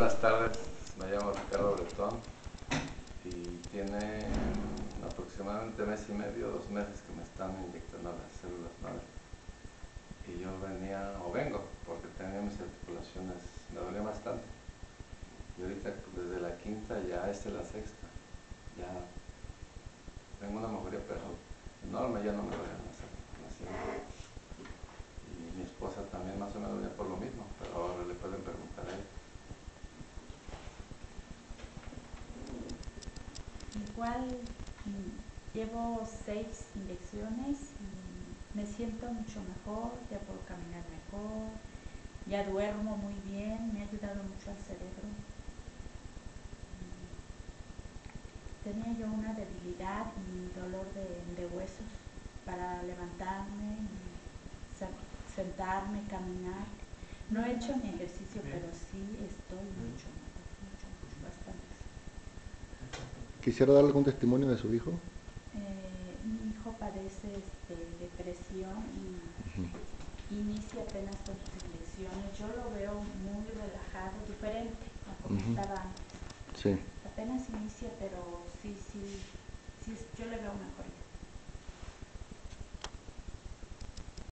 Buenas tardes, me llamo Ricardo Bretón y tiene aproximadamente mes y medio, dos meses que me están inyectando las células madre. Y yo venía, o vengo, porque tenía mis articulaciones, me dolía bastante. Y ahorita desde la quinta ya esta es la sexta. Ya tengo una mejoría, pero enorme, ya no me duele las articulaciones. Y mi esposa también más o menos venía por lo mismo, pero ahora le pueden preguntar a ella. Igual mm, llevo seis inyecciones y me siento mucho mejor, ya puedo caminar mejor, ya duermo muy bien, me ha ayudado mucho al cerebro. Mm, Tenía yo una debilidad y dolor de, huesos para levantarme, sentarme, caminar. No he hecho ni ejercicio, pero sí estoy mucho mejor, mucho, mucho, bastante. ¿Quisiera dar algún testimonio de su hijo? Eh, mi hijo padece este, depresión y inicia apenas con sus inyecciones. Yo lo veo muy relajado, diferente a como Ujú. estaba antes. Sí. Apenas inicia, pero sí, sí, sí, yo le veo mejoría.